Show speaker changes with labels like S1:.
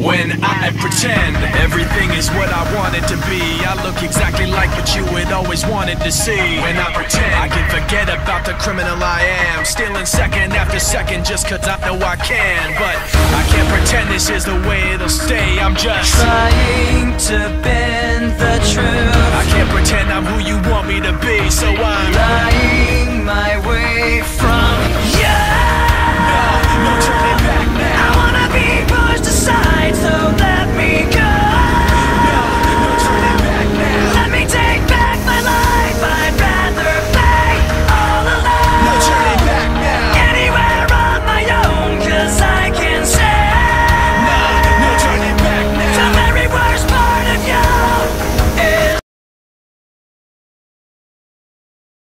S1: When I pretend everything is what I want it to be, I look exactly like what you had always wanted to see. When I pretend I can forget about the criminal I am, stealing second after second just cause I know I can. But I can't pretend this is the way it'll stay. I'm just
S2: trying to bend the truth.
S1: I can't pretend I'm who you want me to be, so I'm
S2: lying